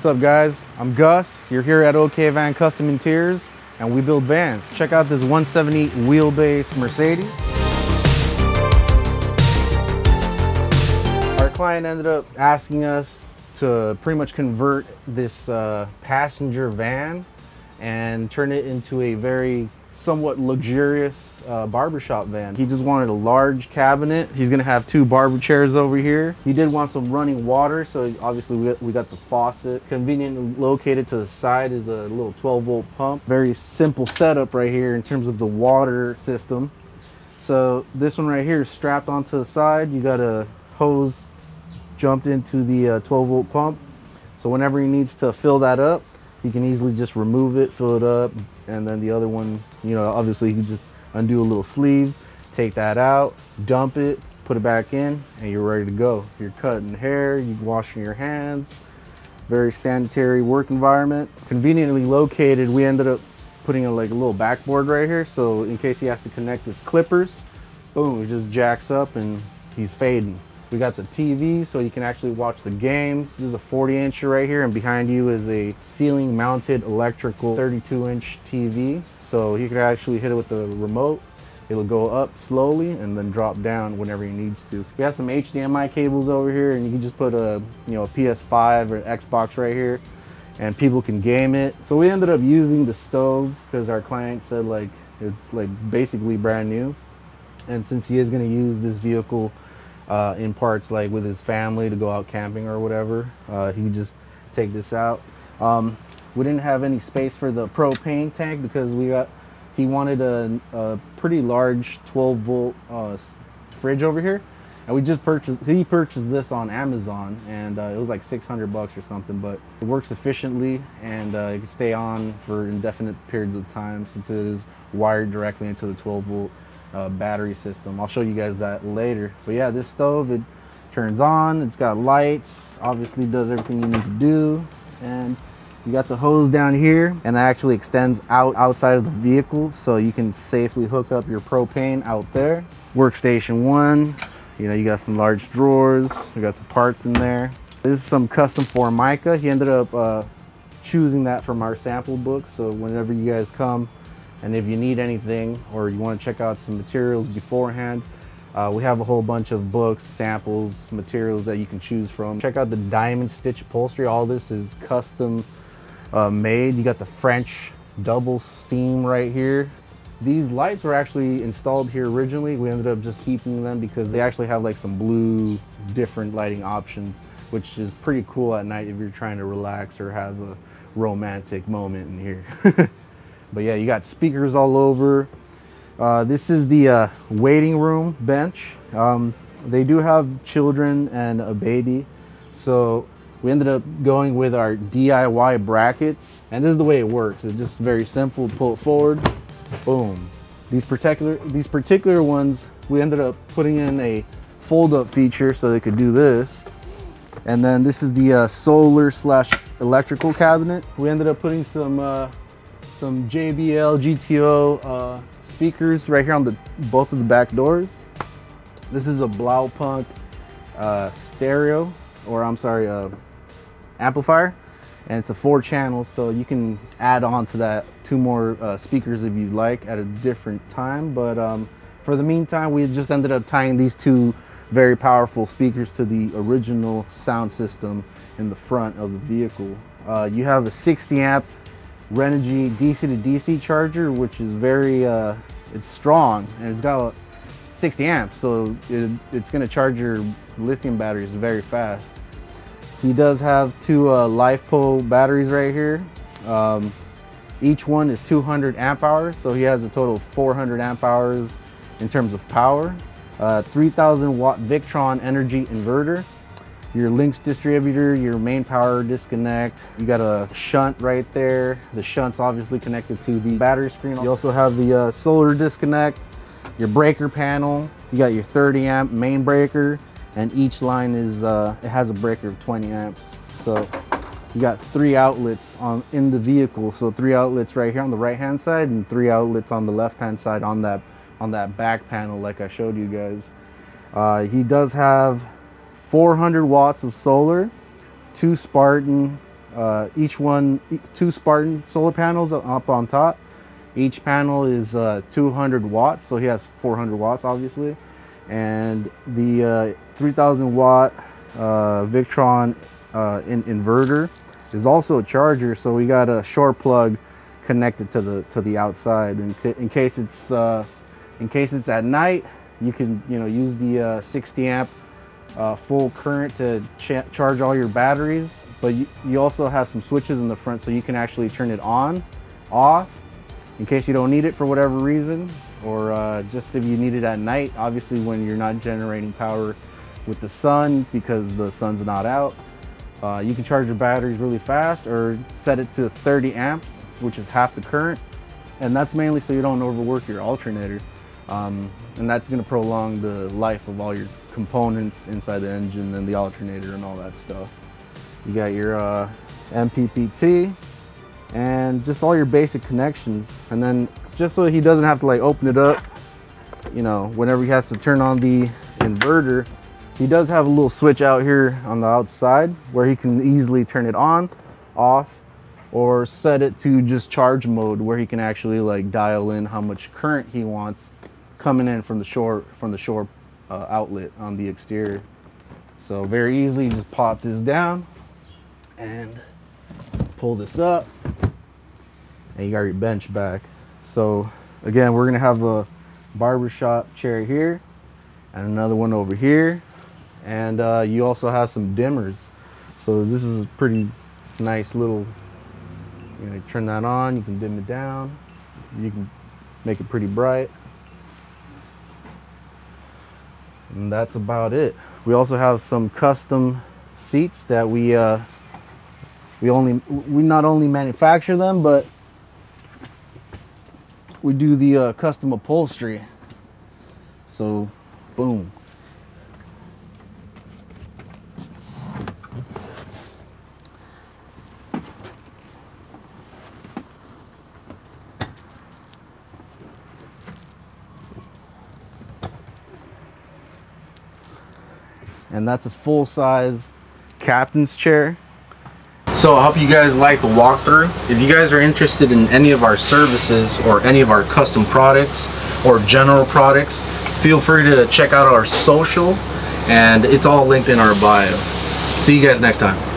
What's up guys? I'm Gus. You're here at OK Van Custom Interiors and we build vans. Check out this 170 wheelbase Mercedes. Our client ended up asking us to pretty much convert this uh, passenger van and turn it into a very somewhat luxurious uh, barbershop van. He just wanted a large cabinet. He's gonna have two barber chairs over here. He did want some running water, so obviously we got, we got the faucet. Conveniently located to the side is a little 12 volt pump. Very simple setup right here in terms of the water system. So this one right here is strapped onto the side. You got a hose jumped into the uh, 12 volt pump. So whenever he needs to fill that up, he can easily just remove it, fill it up, and then the other one, you know, obviously you can just undo a little sleeve, take that out, dump it, put it back in, and you're ready to go. You're cutting hair, you're washing your hands, very sanitary work environment. Conveniently located, we ended up putting a, like a little backboard right here, so in case he has to connect his clippers, boom, it just jacks up and he's fading. We got the TV so you can actually watch the games. This is a 40 inch right here and behind you is a ceiling mounted electrical 32 inch TV. So you can actually hit it with the remote. It'll go up slowly and then drop down whenever he needs to. We have some HDMI cables over here and you can just put a, you know, a PS5 or Xbox right here and people can game it. So we ended up using the stove because our client said like it's like basically brand new. And since he is gonna use this vehicle uh, in parts like with his family to go out camping or whatever. Uh, he just take this out. Um, we didn't have any space for the propane tank because we got he wanted a, a pretty large 12 volt uh, fridge over here and we just purchased he purchased this on amazon and uh, it was like 600 bucks or something but it works efficiently and uh, it can stay on for indefinite periods of time since it is wired directly into the 12 volt uh, battery system. I'll show you guys that later. But yeah, this stove, it turns on, it's got lights, obviously does everything you need to do. And you got the hose down here and it actually extends out outside of the vehicle so you can safely hook up your propane out there. Workstation one, you know, you got some large drawers, you got some parts in there. This is some custom Formica. He ended up uh, choosing that from our sample book. So whenever you guys come, and if you need anything or you want to check out some materials beforehand, uh, we have a whole bunch of books, samples, materials that you can choose from. Check out the diamond stitch upholstery. All this is custom uh, made. You got the French double seam right here. These lights were actually installed here originally. We ended up just keeping them because they actually have like some blue different lighting options, which is pretty cool at night if you're trying to relax or have a romantic moment in here. But yeah, you got speakers all over. Uh, this is the uh, waiting room bench. Um, they do have children and a baby. So we ended up going with our DIY brackets. And this is the way it works. It's just very simple, pull it forward, boom. These particular, these particular ones, we ended up putting in a fold up feature so they could do this. And then this is the uh, solar slash electrical cabinet. We ended up putting some uh, some JBL GTO uh, speakers right here on the both of the back doors. This is a Blaupunkt uh, stereo, or I'm sorry, uh, amplifier, and it's a four channel, so you can add on to that two more uh, speakers if you'd like at a different time. But um, for the meantime, we just ended up tying these two very powerful speakers to the original sound system in the front of the vehicle. Uh, you have a 60 amp Renogy DC to DC charger, which is very, uh, it's strong and it's got 60 amps, so it, it's gonna charge your lithium batteries very fast. He does have two uh, LiFePO batteries right here. Um, each one is 200 amp hours, so he has a total of 400 amp hours in terms of power. Uh, 3000 watt Victron energy inverter your Lynx distributor, your main power disconnect. You got a shunt right there. The shunt's obviously connected to the battery screen. You also have the uh, solar disconnect, your breaker panel. You got your 30 amp main breaker and each line is, uh, it has a breaker of 20 amps. So you got three outlets on in the vehicle. So three outlets right here on the right hand side and three outlets on the left hand side on that, on that back panel like I showed you guys. Uh, he does have 400 watts of solar, two Spartan Uh, each one, two Spartan solar panels up on top. Each panel is uh, 200 watts, so he has 400 watts, obviously. And the uh, 3000 watt uh, Victron uh, in inverter is also a charger, so we got a shore plug connected to the to the outside in, in case it's uh, in case it's at night you can you know use the uh, 60 amp uh, full current to ch charge all your batteries but you, you also have some switches in the front so you can actually turn it on off in case you don't need it for whatever reason or uh, just if you need it at night obviously when you're not generating power with the sun because the sun's not out uh, you can charge your batteries really fast or set it to 30 amps which is half the current. And that's mainly so you don't overwork your alternator. Um, and that's gonna prolong the life of all your components inside the engine and the alternator and all that stuff. You got your uh, MPPT and just all your basic connections. And then just so he doesn't have to like open it up, you know, whenever he has to turn on the inverter, he does have a little switch out here on the outside where he can easily turn it on, off, or set it to just charge mode where he can actually like dial in how much current he wants coming in from the shore from the shore uh, outlet on the exterior. So very easily just pop this down and pull this up and you got your bench back. So again, we're gonna have a barbershop chair here and another one over here. And uh, you also have some dimmers. So this is a pretty nice little you know, you turn that on, you can dim it down, you can make it pretty bright. And that's about it. We also have some custom seats that we uh, we only we not only manufacture them, but we do the uh, custom upholstery. So, boom. And that's a full size captain's chair. So I hope you guys liked the walkthrough. If you guys are interested in any of our services or any of our custom products or general products, feel free to check out our social and it's all linked in our bio. See you guys next time.